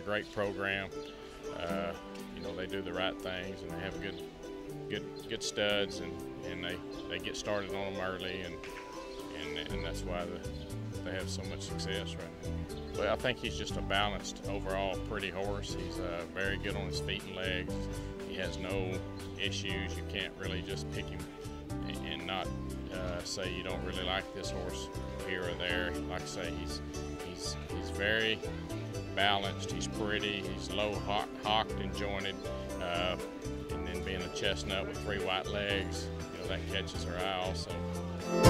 good program. Uh, you know, they do the right things and they have good, good, good studs, and, and they, they get started on them early, and and, and that's why the, they have so much success right now. But I think he's just a balanced, overall pretty horse. He's uh, very good on his feet and legs. He has no issues. You can't really just pick him and not uh, say you don't really like this horse here or there. Like I say, he's he's he's very balanced. He's pretty. He's low hocked and jointed, uh, and then being a chestnut with three white legs, you know that catches her eye also.